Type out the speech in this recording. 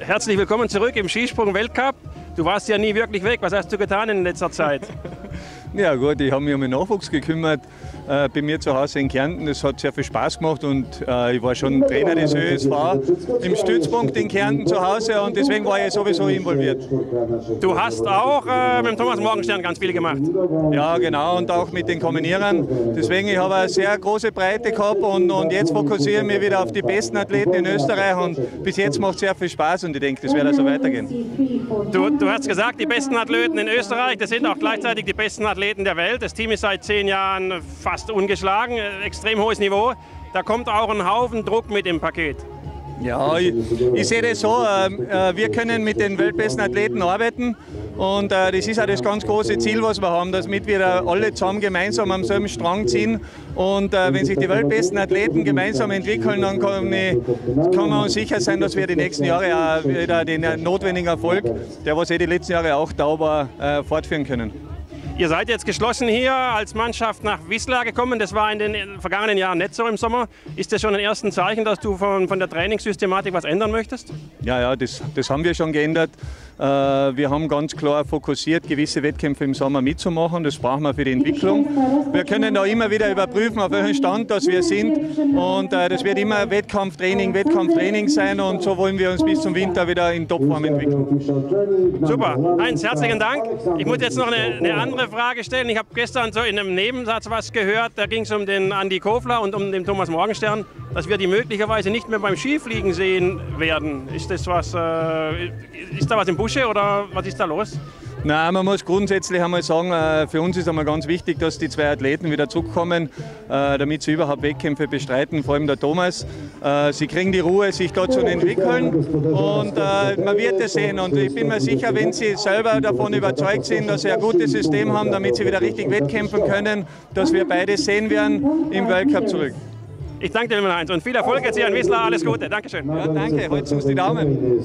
herzlich willkommen zurück im Skisprung-Weltcup. Du warst ja nie wirklich weg. Was hast du getan in letzter Zeit? Ja gut, ich habe mich um den Nachwuchs gekümmert äh, bei mir zu Hause in Kärnten. Das hat sehr viel Spaß gemacht und äh, ich war schon Trainer des ÖSV im Stützpunkt in Kärnten zu Hause und deswegen war ich sowieso involviert. Du hast auch äh, mit dem Thomas Morgenstern ganz viel gemacht. Ja genau und auch mit den Kombinierern. Deswegen ich habe eine sehr große Breite gehabt und, und jetzt fokussiere ich mich wieder auf die besten Athleten in Österreich und bis jetzt macht es sehr viel Spaß und ich denke, das wird so also weitergehen. Du, du hast gesagt, die besten Athleten in Österreich, das sind auch gleichzeitig die besten Athleten der Welt. Das Team ist seit zehn Jahren fast ungeschlagen, äh, extrem hohes Niveau. Da kommt auch ein Haufen Druck mit im Paket. Ja, ich, ich sehe das so, ähm, äh, wir können mit den weltbesten Athleten arbeiten und äh, das ist auch das ganz große Ziel, was wir haben, damit wir alle zusammen gemeinsam am selben Strang ziehen und äh, wenn sich die weltbesten Athleten gemeinsam entwickeln, dann kann, ich, kann man sicher sein, dass wir die nächsten Jahre auch wieder den notwendigen Erfolg, der was eh die letzten Jahre auch da war, fortführen können. Ihr seid jetzt geschlossen hier als Mannschaft nach Wisla gekommen. Das war in den vergangenen Jahren nicht so im Sommer. Ist das schon ein erstes Zeichen, dass du von, von der Trainingssystematik was ändern möchtest? Ja, ja, das, das haben wir schon geändert. Äh, wir haben ganz klar fokussiert, gewisse Wettkämpfe im Sommer mitzumachen. Das brauchen wir für die Entwicklung. Wir können da immer wieder überprüfen, auf welchem Stand dass wir sind. Und äh, das wird immer Wettkampftraining, Wettkampftraining sein. Und so wollen wir uns bis zum Winter wieder in Topform entwickeln. Super. Heinz, herzlichen Dank. Ich muss jetzt noch eine, eine andere Frage stellen. Ich habe gestern so in einem Nebensatz was gehört. Da ging es um den Andi Kofler und um den Thomas Morgenstern, dass wir die möglicherweise nicht mehr beim Skifliegen sehen werden. Ist das was, äh, ist da was im Busch? Dusche oder was ist da los? Nein, man muss grundsätzlich einmal sagen, äh, für uns ist einmal ganz wichtig, dass die zwei Athleten wieder zurückkommen, äh, damit sie überhaupt Wettkämpfe bestreiten, vor allem der Thomas. Äh, sie kriegen die Ruhe, sich dort zu entwickeln und man wird es sehen. Und ich bin mir sicher, wenn sie selber davon überzeugt sind, dass sie ein gutes System haben, damit sie wieder richtig wettkämpfen können, dass wir beide sehen werden im Weltcup zurück. Ich danke dir, Nummer 1 und viel Erfolg jetzt hier in Wisla. Alles Gute. Dankeschön. Ja, danke. Holst uns die Daumen.